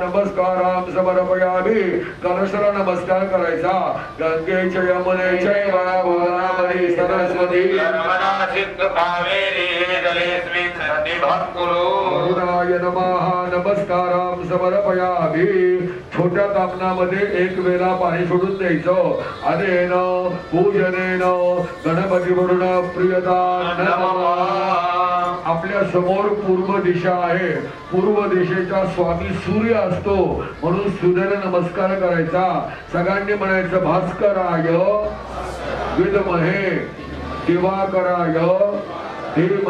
नमस्काराम समर्पयामी कलशला नमस्कार करायचा गंगेच्या यमुनेच्या गोदावरी सरस्वती। करुणाय नमः नमस्काराम समर्पयामी छोट्या तापणामध्ये एक वेळा पाणी सोडून द्यायचं। अनेन पूजनेन गणपती म्हणून प्रियदान नमः। आपल्यासमोर पूर्व दिशा आहे. पूर्व दिशेचा स्वामी सूर्य असतो. म्हणून सूर्याला नमस्कार करायचा. सगळ्यांनी म्हणायचं भास्कराय विदमहे दिवाकराय हे